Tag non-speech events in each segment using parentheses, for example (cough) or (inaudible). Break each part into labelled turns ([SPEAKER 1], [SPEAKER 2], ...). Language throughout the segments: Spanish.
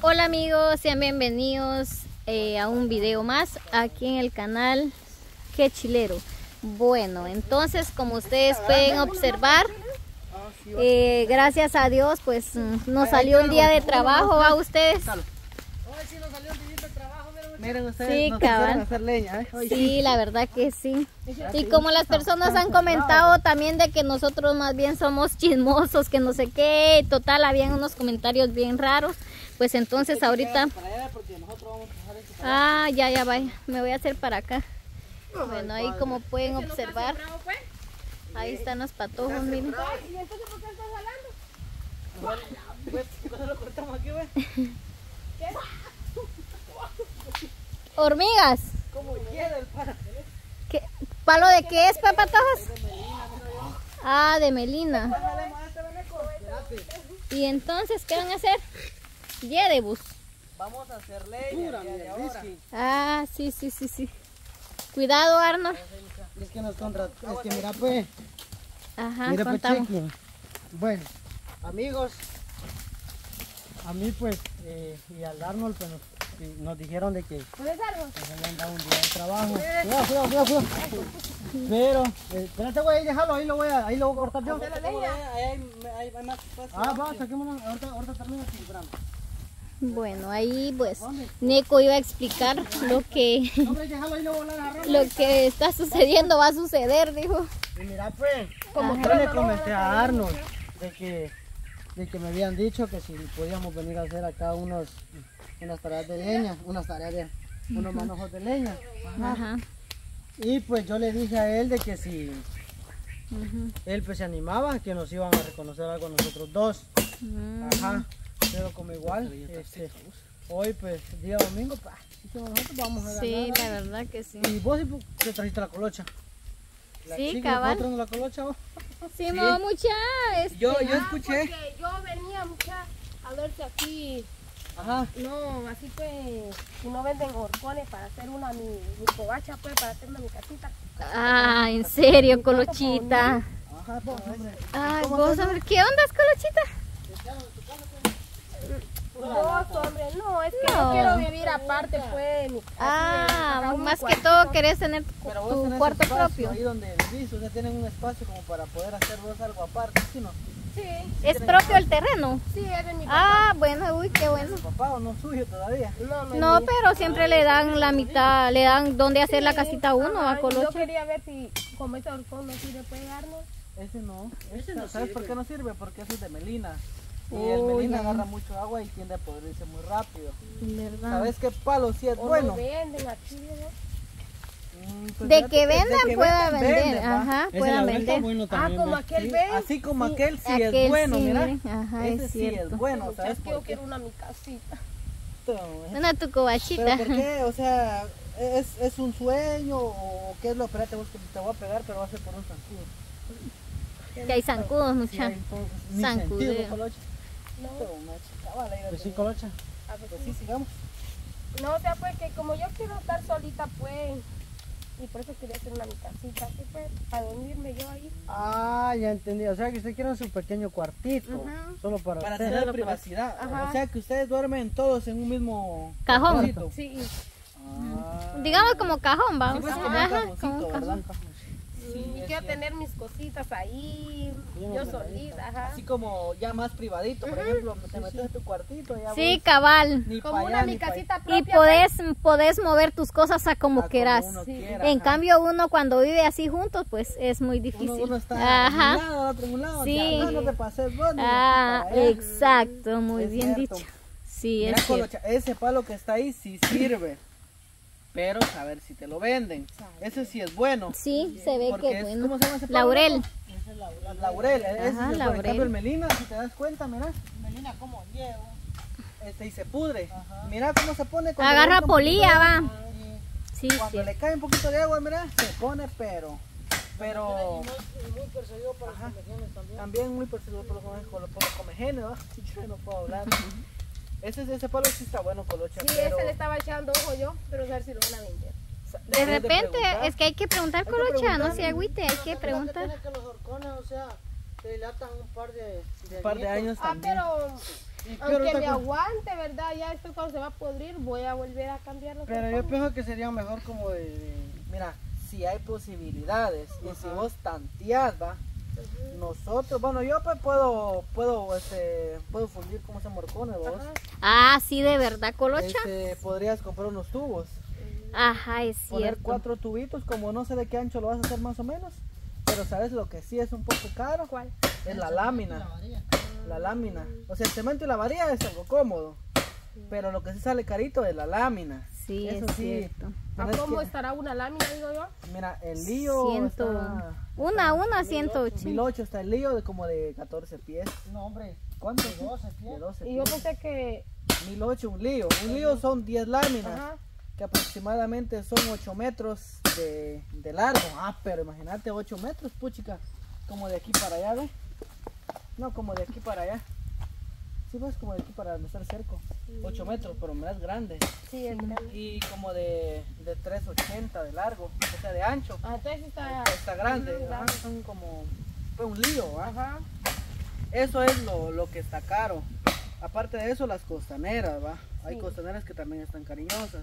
[SPEAKER 1] Hola amigos, sean bienvenidos eh, a un video más aquí en el canal Que Chilero. Bueno, entonces como ustedes pueden observar, eh, gracias a Dios pues mm, nos salió un día de trabajo a ustedes.
[SPEAKER 2] Miren ustedes,
[SPEAKER 1] Sí,
[SPEAKER 2] nos
[SPEAKER 1] cabal.
[SPEAKER 2] hacer leña, ¿eh? Hoy
[SPEAKER 1] Sí, la verdad que sí. Y como las personas han comentado también de que nosotros más bien somos chismosos, que no sé qué, total, habían unos comentarios bien raros. Pues entonces ahorita... Ah, ya, ya, vaya. Me voy a hacer para acá. Bueno, ahí como pueden observar, ahí están los patojos, miren.
[SPEAKER 2] Pues, (laughs) ¿cuándo lo cortamos aquí, güey? (laughs)
[SPEAKER 1] Hormigas. ¿Qué? ¿Palo de qué es, pues, patojos? Ah, de melina. ¿Y entonces qué van a hacer? Yedebus.
[SPEAKER 2] Vamos a hacer ahora.
[SPEAKER 1] Ah, sí, sí, sí, sí. Cuidado, Arno.
[SPEAKER 3] Es que nos contra... Es que mira pues,
[SPEAKER 1] Ajá,
[SPEAKER 3] mira pues
[SPEAKER 1] contamos.
[SPEAKER 3] cheque. Bueno, amigos, a mí pues, eh, y al Arnold pues nos, nos dijeron de que pues, habían dado un día de trabajo. Cuidado, cuidado, cuidado, cuidado. Pero, eh, espérate güey, déjalo, ahí lo voy a, ahí lo voy a cortar yo.
[SPEAKER 2] Ahí hay, ahí hay más espacio.
[SPEAKER 3] Ah, va, saquémonos, ahorita, ahorita termina así, esperando.
[SPEAKER 1] Bueno, ahí pues Neko iba a explicar lo que
[SPEAKER 3] lo
[SPEAKER 1] que está sucediendo va a suceder, dijo.
[SPEAKER 3] Y mira pues, como yo le comenté a Arnold de que, de que me habían dicho que si podíamos venir a hacer acá unos, unas tareas de leña, unas tareas de, unos manojos de leña.
[SPEAKER 1] Ajá.
[SPEAKER 3] Y pues yo le dije a él de que si él pues se animaba, que nos iban a reconocer algo nosotros dos.
[SPEAKER 1] mm,
[SPEAKER 3] Pero como igual, este, hoy pues día domingo, pa, nosotros vamos a ganar.
[SPEAKER 1] Sí, la verdad que sí.
[SPEAKER 3] Y vos sí, pues, te trajiste la colocha. La
[SPEAKER 1] Sí,
[SPEAKER 3] chica,
[SPEAKER 1] cabal.
[SPEAKER 3] ¿nosotros no la colocha vos? (laughs)
[SPEAKER 1] Sí, no, mucha. este,
[SPEAKER 2] Yo, yo escuché.
[SPEAKER 4] Porque yo venía mucha a verse aquí,
[SPEAKER 3] Ajá.
[SPEAKER 4] no, así que si no venden horcones para hacer una mi, mi covacha pues para hacerme mi casita.
[SPEAKER 1] Ah, en serio, Colochita.
[SPEAKER 3] Ajá, pues, hombre.
[SPEAKER 1] Ay, vos a ver, ¿qué onda, Colochita?
[SPEAKER 4] No, hombre, no, es que
[SPEAKER 1] No.
[SPEAKER 4] quiero vivir aparte pues. mi-
[SPEAKER 1] Ah,
[SPEAKER 4] un
[SPEAKER 1] más que todo querés tener tu,
[SPEAKER 3] Pero vos
[SPEAKER 1] tu
[SPEAKER 3] tenés
[SPEAKER 1] cuarto
[SPEAKER 3] espacio
[SPEAKER 1] propio.
[SPEAKER 3] ahí donde vivís, o sea, tienen un espacio como para poder hacer vos algo aparte, ¿sí no?
[SPEAKER 4] Sí,
[SPEAKER 1] ¿Es propio el terreno?
[SPEAKER 4] sí, es de mi
[SPEAKER 1] Ah, bueno, uy, qué bueno.
[SPEAKER 3] ¿Tu papá o no suyo todavía?
[SPEAKER 4] No, no,
[SPEAKER 1] No,
[SPEAKER 4] es
[SPEAKER 1] pero siempre le dan la mitad, le dan donde hacer la casita a uno, a
[SPEAKER 4] y Yo quería ver si como ese horcón no sirve pues darnos.
[SPEAKER 3] Ese no. Ese no ¿Sabes por qué no sirve? Porque ese es de melina. Y el melina
[SPEAKER 1] ya.
[SPEAKER 3] agarra mucho agua y tiende a podrirse muy rápido.
[SPEAKER 1] ¿Verdad?
[SPEAKER 3] ¿Sabes qué palo sí es
[SPEAKER 4] O
[SPEAKER 3] bueno? Mm, pues
[SPEAKER 1] De que
[SPEAKER 3] de
[SPEAKER 1] vendan,
[SPEAKER 3] que
[SPEAKER 1] pueda vender. Ajá,
[SPEAKER 3] está
[SPEAKER 1] vender.
[SPEAKER 3] bueno
[SPEAKER 4] Ah, como aquel
[SPEAKER 3] Sí,
[SPEAKER 4] ven.
[SPEAKER 3] Así como
[SPEAKER 4] Sí,
[SPEAKER 3] aquel sí
[SPEAKER 1] aquel
[SPEAKER 3] es bueno,
[SPEAKER 1] sí,
[SPEAKER 3] mira.
[SPEAKER 1] ajá,
[SPEAKER 3] Ese
[SPEAKER 1] es
[SPEAKER 3] sí
[SPEAKER 1] cierto.
[SPEAKER 3] es bueno, ¿sabes
[SPEAKER 4] Es que yo quiero una mi casita.
[SPEAKER 1] Una tu
[SPEAKER 3] ¿Pero
[SPEAKER 1] cobachita.
[SPEAKER 3] por qué? O sea, ¿es, es un sueño o qué es lo? Espérate, vos que te voy a pegar, pero va a ser por un zancudo.
[SPEAKER 1] Que hay zancudos,
[SPEAKER 3] Sí,
[SPEAKER 1] mucha.
[SPEAKER 4] No,
[SPEAKER 3] Pues sí, lo Colocha.
[SPEAKER 4] a ver,
[SPEAKER 3] Pues sí, sigamos.
[SPEAKER 4] No, o sea, pues que como yo quiero estar solita, pues, y por eso quería hacer una mi casita, así pues, para dormirme yo ahí.
[SPEAKER 3] Ah, ya entendí. O sea, que usted quiere su pequeño cuartito. Solo para,
[SPEAKER 2] Para tener privacidad.
[SPEAKER 4] Ajá.
[SPEAKER 2] O sea que ustedes duermen todos en un mismo
[SPEAKER 1] Cajón.
[SPEAKER 2] cuartito.
[SPEAKER 4] Sí,
[SPEAKER 2] Ah.
[SPEAKER 1] Digamos como cajón,
[SPEAKER 2] Sí,
[SPEAKER 1] vamos.
[SPEAKER 2] pues como un
[SPEAKER 1] Ajá,
[SPEAKER 2] cajoncito,
[SPEAKER 1] como un
[SPEAKER 2] ¿verdad?
[SPEAKER 1] cajón.
[SPEAKER 4] Quiero tener mis cositas ahí, yo solita, ajá.
[SPEAKER 2] Así como ya más privadito, por ejemplo, te metes en tu cuartito ya
[SPEAKER 1] Sí,
[SPEAKER 2] vos
[SPEAKER 1] cabal.
[SPEAKER 2] ni
[SPEAKER 4] Como una mi casita
[SPEAKER 1] Y
[SPEAKER 4] propia.
[SPEAKER 1] podés, podés mover tus cosas a como
[SPEAKER 2] a como
[SPEAKER 1] quieras.
[SPEAKER 2] uno
[SPEAKER 4] Sí.
[SPEAKER 2] quiera,
[SPEAKER 1] En
[SPEAKER 2] ajá.
[SPEAKER 1] cambio, uno cuando vive así juntos, pues es muy difícil.
[SPEAKER 2] uno está
[SPEAKER 1] Ajá.
[SPEAKER 2] en un lado, otro en un lado,
[SPEAKER 1] Sí.
[SPEAKER 2] ya, no, no te pases vos, ni
[SPEAKER 1] Ah, exacto, muy
[SPEAKER 2] Es
[SPEAKER 1] bien
[SPEAKER 2] cierto.
[SPEAKER 1] dicho. Sí,
[SPEAKER 2] Mira,
[SPEAKER 1] es cierto.
[SPEAKER 2] Colocha, ese palo que está ahí sí sirve, pero a ver si te lo venden. Ese sí es bueno.
[SPEAKER 1] Sí, se ve que
[SPEAKER 2] es-
[SPEAKER 1] bueno.
[SPEAKER 2] ¿cómo se llama ese?
[SPEAKER 1] Laurel.
[SPEAKER 3] Esa es la, la,
[SPEAKER 2] Laurel, ese
[SPEAKER 1] Ajá,
[SPEAKER 2] es
[SPEAKER 1] laurel.
[SPEAKER 2] cambio el melina, si te das cuenta, mira,
[SPEAKER 3] Melina, ¿cómo llevo?
[SPEAKER 2] este y se pudre. Mira cómo se pone
[SPEAKER 1] Agarra polilla, va. Sí,
[SPEAKER 2] Cuando
[SPEAKER 1] sí.
[SPEAKER 2] le cae un poquito de agua, mira, se pone pero pero
[SPEAKER 3] Y muy perseguido para las convenciones también.
[SPEAKER 2] también muy perseguido por los por los por los comegenes, ¿va? (laughs) Yo no puedo hablar. (laughs) Ese, ese palo sí está bueno, Colocha,
[SPEAKER 4] Sí,
[SPEAKER 2] pero
[SPEAKER 4] ese le estaba echando ojo yo, pero a ver si lo van a vender.
[SPEAKER 1] De repente,
[SPEAKER 2] preguntar.
[SPEAKER 1] es que hay que preguntar,
[SPEAKER 2] Hay que
[SPEAKER 1] Colocha, no se agüite, hay que preguntar.
[SPEAKER 3] que los horcones, o sea, te dilatan un par de,
[SPEAKER 2] un par de años
[SPEAKER 4] Ah,
[SPEAKER 2] también.
[SPEAKER 4] pero
[SPEAKER 3] Y pero
[SPEAKER 4] Aunque me
[SPEAKER 3] con-
[SPEAKER 4] aguante, ¿verdad? Ya esto cuando se va a podrir, voy a volver a cambiarlo.
[SPEAKER 3] Pero yo pienso que sería mejor como de... de-
[SPEAKER 2] Mira, si hay posibilidades y si vos tanteás, va, nosotros, bueno, yo pues puedo, puedo, este, puedo fundir como se morcones, vos.
[SPEAKER 1] Ah, sí, de verdad, Colocha.
[SPEAKER 2] Este, podrías comprar unos tubos,
[SPEAKER 1] Ajá, es
[SPEAKER 2] poner
[SPEAKER 1] cierto.
[SPEAKER 2] cuatro tubitos, como no sé de qué ancho lo vas a hacer más o menos, pero sabes lo que sí es un poco caro,
[SPEAKER 4] ¿Cuál?
[SPEAKER 2] es la lámina, la lámina. O sea, el cemento y la varilla es algo cómodo, pero lo que sí sale carito es la lámina.
[SPEAKER 1] Sí,
[SPEAKER 2] Eso
[SPEAKER 1] es
[SPEAKER 2] sí,
[SPEAKER 1] cierto.
[SPEAKER 4] ¿A cómo
[SPEAKER 2] que-
[SPEAKER 4] estará una lámina, digo yo?
[SPEAKER 2] Mira, el lío
[SPEAKER 1] Ciento...
[SPEAKER 2] está...
[SPEAKER 1] Una, una, 180.
[SPEAKER 2] 1008 está el lío de como de 14 pies.
[SPEAKER 3] No, hombre,
[SPEAKER 2] ¿Cuánto?
[SPEAKER 3] de 12
[SPEAKER 2] De
[SPEAKER 3] pies.
[SPEAKER 2] 12
[SPEAKER 4] Y yo
[SPEAKER 2] pies.
[SPEAKER 4] pensé que...
[SPEAKER 2] 1008 un lío. Un lío son 10 láminas
[SPEAKER 4] Ajá.
[SPEAKER 2] que aproximadamente son 8 metros de, de largo. Ah, pero imagínate 8 metros, puchica. Como de aquí para allá, ¿ves? No, como de aquí para allá. Sí, ves como de aquí para el cerco. 8 metros, pero más grande.
[SPEAKER 4] Sí, es grande.
[SPEAKER 2] Y como de, de 380 de largo, o sea, de ancho.
[SPEAKER 4] Ah, entonces está...
[SPEAKER 2] Está grande,
[SPEAKER 4] Ujú,
[SPEAKER 2] ajá,
[SPEAKER 4] grande.
[SPEAKER 2] son como pues, un lío.
[SPEAKER 4] Ajá.
[SPEAKER 2] Eso es lo, lo que está caro. Aparte de eso, las costaneras, ¿va? Hay
[SPEAKER 4] Sí.
[SPEAKER 2] costaneras que también están cariñosas.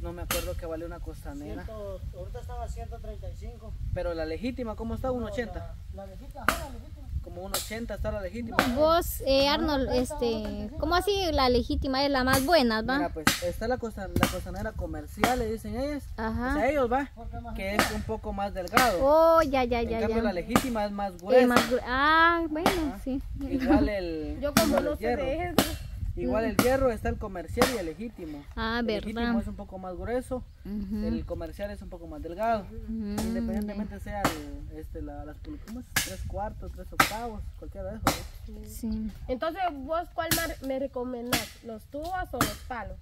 [SPEAKER 2] No me acuerdo que vale una costanera.
[SPEAKER 3] Ciento- ahorita estaba 135.
[SPEAKER 2] Pero la legítima, ¿cómo está? ¿Un 80?
[SPEAKER 3] La, la viejita, ajá, la viejita.
[SPEAKER 2] Como un 80 está la legítima.
[SPEAKER 1] Vos, eh, Arnold, este, ¿cómo así la legítima es la más buena,
[SPEAKER 2] Mira,
[SPEAKER 1] va?
[SPEAKER 2] pues está la, costa- la costanera comercial, le dicen ellas.
[SPEAKER 1] Ajá.
[SPEAKER 2] O sea, ellos, ¿va? Que es un poco más delgado.
[SPEAKER 1] Oh, ya, ya,
[SPEAKER 2] en
[SPEAKER 1] ya,
[SPEAKER 2] cambio, la
[SPEAKER 1] ya.
[SPEAKER 2] legítima es más
[SPEAKER 1] Es
[SPEAKER 2] gruesa.
[SPEAKER 1] más gru- ah, bueno, sí.
[SPEAKER 2] Igual el,
[SPEAKER 4] Yo como no
[SPEAKER 2] el
[SPEAKER 4] sé
[SPEAKER 2] hierro.
[SPEAKER 4] de eso...
[SPEAKER 2] Igual el hierro está el comercial y el legítimo.
[SPEAKER 1] Ah,
[SPEAKER 2] el legítimo es un poco más grueso, el comercial es un poco más delgado. Independientemente sea el, este, la, las pul- ¿cómo es? tres cuartos, tres octavos, cualquiera de esos. ¿no?
[SPEAKER 1] Sí.
[SPEAKER 4] Entonces, ¿vos cuál mar- me recomendás? ¿Los tubos o los palos?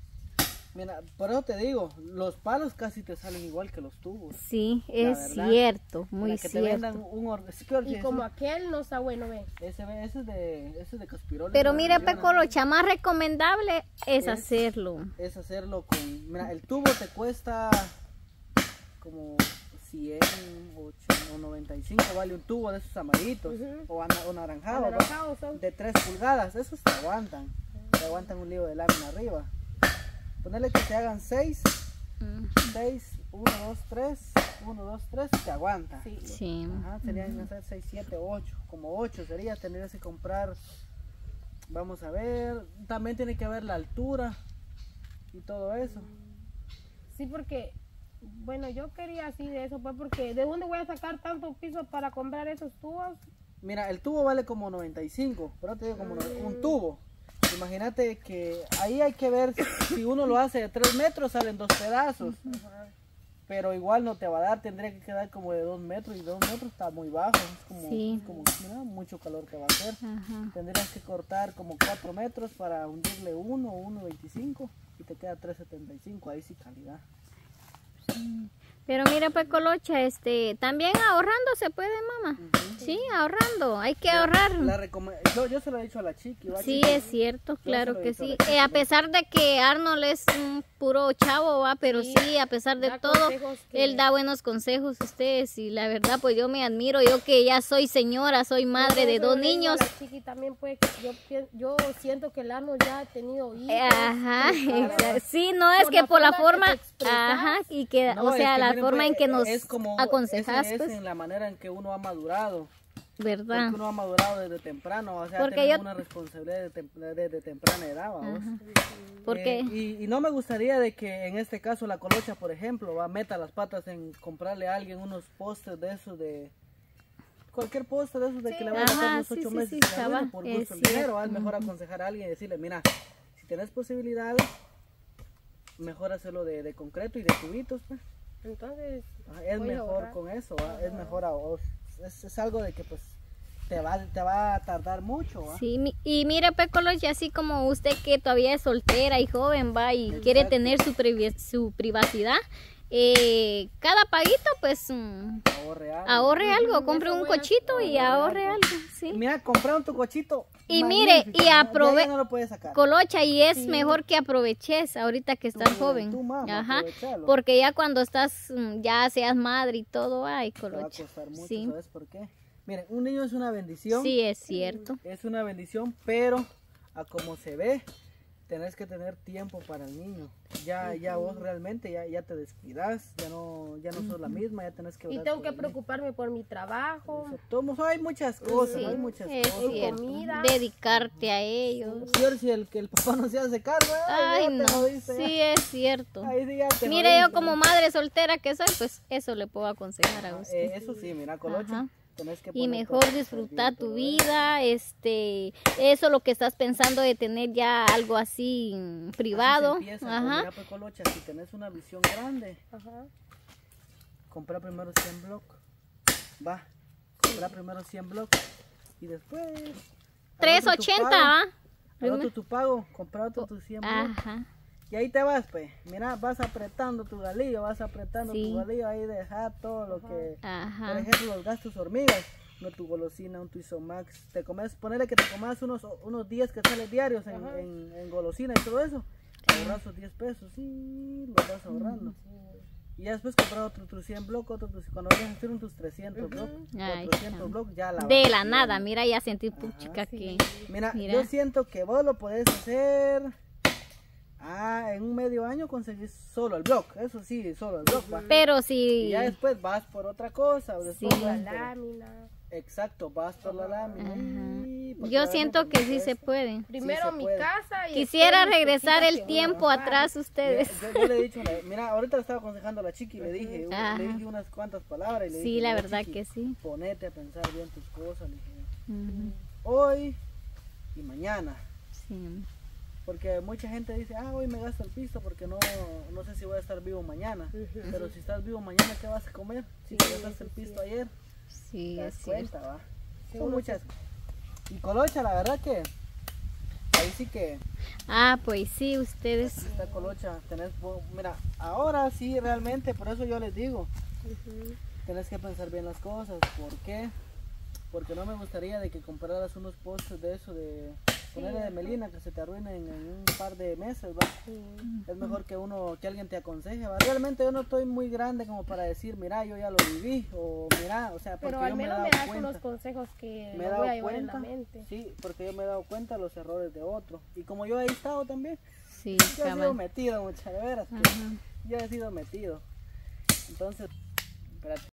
[SPEAKER 2] Mira, por eso te digo, los palos casi te salen igual que los tubos.
[SPEAKER 1] Sí,
[SPEAKER 2] La
[SPEAKER 1] es
[SPEAKER 2] verdad,
[SPEAKER 1] cierto, muy
[SPEAKER 2] que te vendan
[SPEAKER 1] cierto.
[SPEAKER 2] un
[SPEAKER 4] Y como aquel no está bueno, ve.
[SPEAKER 2] ese, ve- ese es de ese es de Caspirol.
[SPEAKER 1] Pero mire,
[SPEAKER 2] funciona.
[SPEAKER 1] Pecolocha, más recomendable es
[SPEAKER 2] Es-
[SPEAKER 1] hacerlo.
[SPEAKER 2] es hacerlo con mira, el tubo te cuesta como 100 8, o 95 vale un tubo de esos amarillitos o, ana- o naranjado,
[SPEAKER 4] son.
[SPEAKER 2] de 3 pulgadas, esos te aguantan, te aguantan un lío de lámina arriba. Ponerle que te hagan 6,
[SPEAKER 1] Mm,
[SPEAKER 2] 6, 1, 2, 3, 1, 2, 3, te aguanta.
[SPEAKER 4] Sí.
[SPEAKER 1] Sí.
[SPEAKER 2] Ajá, serían hacer 6, 7, 8, como 8 sería, tendrías que comprar, vamos a ver, también tiene que ver la altura y todo eso.
[SPEAKER 4] Sí, porque, bueno, yo quería así de eso, pues, porque ¿de dónde voy a sacar tantos pisos para comprar esos tubos?
[SPEAKER 2] Mira, el tubo vale como 95, pero te digo como no- un tubo. Imagínate que ahí hay que ver si uno lo hace de 3 metros, salen dos pedazos. Pero igual no te va a dar, tendría que quedar como de 2 metros y 2 metros está muy bajo. Es como,
[SPEAKER 1] Sí.
[SPEAKER 2] como mira, mucho calor que va a hacer.
[SPEAKER 1] Ajá.
[SPEAKER 2] Tendrías que cortar como 4 metros para hundirle 1 o 1.25 y te queda 3.75, ahí sí calidad.
[SPEAKER 1] Pero mire, Pecolocha, este, también ahorrando se puede, mamá. Sí, ahorrando, hay que ahorrar.
[SPEAKER 2] La yo, yo se lo he dicho a la chiqui. ¿va,
[SPEAKER 1] Sí,
[SPEAKER 2] chiqui?
[SPEAKER 1] es cierto, claro que
[SPEAKER 2] a
[SPEAKER 1] sí.
[SPEAKER 2] la
[SPEAKER 1] Eh, a pesar de que Arnold es un puro chavo, va, pero
[SPEAKER 4] Sí,
[SPEAKER 1] sí, a pesar de todo,
[SPEAKER 4] que-
[SPEAKER 1] él da buenos consejos a ustedes y la verdad, pues yo me admiro, yo que ya soy señora, soy madre de dos niños.
[SPEAKER 4] La chiqui también puede que yo, siento que el Arnold ya ha tenido hijos.
[SPEAKER 1] Eh, Ajá, (laughs) exacto. sí, no es
[SPEAKER 4] por
[SPEAKER 1] que
[SPEAKER 4] la
[SPEAKER 1] por la
[SPEAKER 4] forma
[SPEAKER 1] ajá, y que,
[SPEAKER 2] No,
[SPEAKER 1] o
[SPEAKER 2] es
[SPEAKER 1] sea,
[SPEAKER 2] que
[SPEAKER 1] la
[SPEAKER 2] miren,
[SPEAKER 1] forma
[SPEAKER 2] pues,
[SPEAKER 1] en que nos
[SPEAKER 2] es como,
[SPEAKER 1] aconsejas,
[SPEAKER 2] es
[SPEAKER 1] pues,
[SPEAKER 2] en la manera en que uno ha madurado.
[SPEAKER 1] ¿Verdad?
[SPEAKER 2] Porque uno ha madurado desde temprano, o sea,
[SPEAKER 1] Porque yo-
[SPEAKER 2] una responsabilidad desde, tem- desde temprana edad, vamos.
[SPEAKER 1] Porque,
[SPEAKER 2] Eh, y, y no me gustaría de que en este caso la colocha, por ejemplo, va meta las patas en comprarle a alguien unos postes de esos de cualquier poste de esos de que le van a gastar unos
[SPEAKER 1] sí,
[SPEAKER 2] ocho
[SPEAKER 1] sí,
[SPEAKER 2] meses
[SPEAKER 1] sí,
[SPEAKER 2] la por
[SPEAKER 1] es
[SPEAKER 2] gusto el dinero, es mejor aconsejar a alguien y decirle, mira, si tenés posibilidad, mejor hacerlo de, de concreto y de tubitos, pues.
[SPEAKER 4] Entonces,
[SPEAKER 2] Ajá, Es mejor con eso, ¿va? es mejor a vos. Es, es algo de que pues te va, te va a tardar mucho.
[SPEAKER 1] Sí, y mire Pecoloche, así como usted que todavía es soltera y joven, va, y quiere tener su, su privacidad, eh, cada paguito, pues, mm,
[SPEAKER 2] Ahorre algo.
[SPEAKER 1] ahorre algo, compre un cochito y ahorre algo, sí.
[SPEAKER 2] Mira, compraron tu cochito.
[SPEAKER 1] Y mire, y aprove-
[SPEAKER 2] no lo puedes sacar.
[SPEAKER 1] Colocha, y es mejor que aproveches ahorita que estás
[SPEAKER 2] Tú,
[SPEAKER 1] joven.
[SPEAKER 2] tú, mamá,
[SPEAKER 1] Ajá, porque ya cuando estás, mm, ya seas madre y todo, ay,
[SPEAKER 2] Te va a
[SPEAKER 1] Colocha.
[SPEAKER 2] costar mucho,
[SPEAKER 1] Sí.
[SPEAKER 2] ¿sabes por qué? Miren, un niño es una bendición.
[SPEAKER 1] Sí, es cierto.
[SPEAKER 2] Es una bendición, pero a como se ve, tenés que tener tiempo para el niño. Ya, ya vos realmente ya, ya te descuidas, ya no, ya no sos la misma, ya tenés que
[SPEAKER 4] Y tengo que preocuparme por mi trabajo,
[SPEAKER 2] Somos- hay muchas cosas,
[SPEAKER 1] Sí,
[SPEAKER 2] hay muchas
[SPEAKER 1] es
[SPEAKER 2] cosas.
[SPEAKER 4] comida.
[SPEAKER 1] Dedicarte a ellos.
[SPEAKER 2] Si el que el papá no se hace cargo, ay,
[SPEAKER 1] Ay,
[SPEAKER 2] te
[SPEAKER 1] no. Sí, es cierto.
[SPEAKER 2] Sí te
[SPEAKER 1] Mire, yo como madre soltera que soy, pues eso le puedo aconsejar a usted.
[SPEAKER 2] Eh, eso sí, mira, Colocha,
[SPEAKER 1] Ajá.
[SPEAKER 2] Tenés que
[SPEAKER 1] y mejor disfrutar tu vida, este, eso lo que estás pensando de tener ya algo así
[SPEAKER 2] Así
[SPEAKER 1] privado,
[SPEAKER 2] se empieza,
[SPEAKER 1] ajá,
[SPEAKER 2] Mira, pues, Colocha, si tenés una visión grande,
[SPEAKER 4] Ajá.
[SPEAKER 2] compra primero 100 bloques. Va, compra primero 100 bloques. Y después... al otro tu
[SPEAKER 1] 380,
[SPEAKER 2] pago,
[SPEAKER 1] ¿ah?
[SPEAKER 2] al otro tu pago, compra otro tus 100 bloques.
[SPEAKER 1] Ajá,
[SPEAKER 2] Y ahí te vas, pues. Mira, vas apretando tu galillo, vas apretando
[SPEAKER 1] Sí.
[SPEAKER 2] tu galillo, ahí deja todo lo que... Por
[SPEAKER 1] ajá,
[SPEAKER 2] ejemplo, los gastos hormigas, no tu golosina, un tu isomax. Te comes, ponele que te comas unos, unos 10 que sale diarios en, en, en golosina y todo eso. Ahorras esos 10 pesos, sí, los vas ahorrando. Y ya después comprar otro tus 100 bloques, otro tus, cuando vayas a hacer un tus 300 bloques,
[SPEAKER 1] Ahí
[SPEAKER 2] 400
[SPEAKER 1] está.
[SPEAKER 2] bloques, ya la
[SPEAKER 1] de
[SPEAKER 2] vas
[SPEAKER 1] la nada, mira, ya sentí puchica que,
[SPEAKER 2] Mira,
[SPEAKER 1] Mira.
[SPEAKER 2] yo siento que vos lo podés hacer. Ah, en un medio año conseguís solo el blog, eso sí, solo el blog. va.
[SPEAKER 1] pero
[SPEAKER 2] Y
[SPEAKER 1] si,
[SPEAKER 2] ya después vas por otra cosa.
[SPEAKER 1] Sí.
[SPEAKER 4] La
[SPEAKER 2] vas por-
[SPEAKER 4] lámina.
[SPEAKER 2] Exacto, vas por la lámina. y-
[SPEAKER 1] yo
[SPEAKER 2] la
[SPEAKER 1] siento
[SPEAKER 2] lámina
[SPEAKER 1] que sí se puede.
[SPEAKER 4] Primero
[SPEAKER 2] se
[SPEAKER 4] mi
[SPEAKER 2] puede.
[SPEAKER 4] casa y
[SPEAKER 1] Quisiera regresar el tiempo atrás
[SPEAKER 2] Mira,
[SPEAKER 1] ustedes.
[SPEAKER 2] Yo, yo le he dicho, mira, ahorita le estaba aconsejando a la chiqui y le dije,
[SPEAKER 1] Ajá.
[SPEAKER 2] le dije unas cuantas palabras. Y le
[SPEAKER 1] Sí,
[SPEAKER 2] dije,
[SPEAKER 1] la
[SPEAKER 2] "Mira,
[SPEAKER 1] verdad
[SPEAKER 2] chiqui,
[SPEAKER 1] que sí.
[SPEAKER 2] Ponete a pensar bien tus cosas, le dije. Hoy y mañana.
[SPEAKER 1] sí.
[SPEAKER 2] Porque mucha gente dice, ah, hoy me gasto el pisto porque no, no sé si voy a estar vivo mañana. Pero si estás vivo mañana, ¿qué vas a comer? Si te gastaste el pisto ayer,
[SPEAKER 1] Sí,
[SPEAKER 2] te
[SPEAKER 1] es
[SPEAKER 2] das cuenta, va. Son muchas. Y Colocha, la verdad que ahí sí que
[SPEAKER 1] Ah, pues sí, ustedes.
[SPEAKER 2] está Colocha. Tenés, mira, ahora sí realmente, por eso yo les digo, tenés que pensar bien las cosas. ¿Por qué? Porque no me gustaría de que compraras unos postres de eso de ponerle de melina que se te arruinen en un par de meses, va. Es mejor que uno, que alguien te aconseje, ¿va? Realmente yo no estoy muy grande como para decir, mira, yo ya lo viví, o mira, o sea, porque
[SPEAKER 4] Pero
[SPEAKER 2] yo
[SPEAKER 4] al
[SPEAKER 2] me he
[SPEAKER 4] menos
[SPEAKER 2] dado
[SPEAKER 4] me das
[SPEAKER 2] cuenta.
[SPEAKER 4] unos consejos que
[SPEAKER 2] me he dado
[SPEAKER 4] voy a llevar
[SPEAKER 2] cuenta,
[SPEAKER 4] en la mente.
[SPEAKER 2] sí, porque yo me he dado cuenta de los errores de otro. Y como yo he estado también,
[SPEAKER 1] Sí,
[SPEAKER 2] yo he sido metido, muchas veras, yo he sido metido. Entonces, espérate.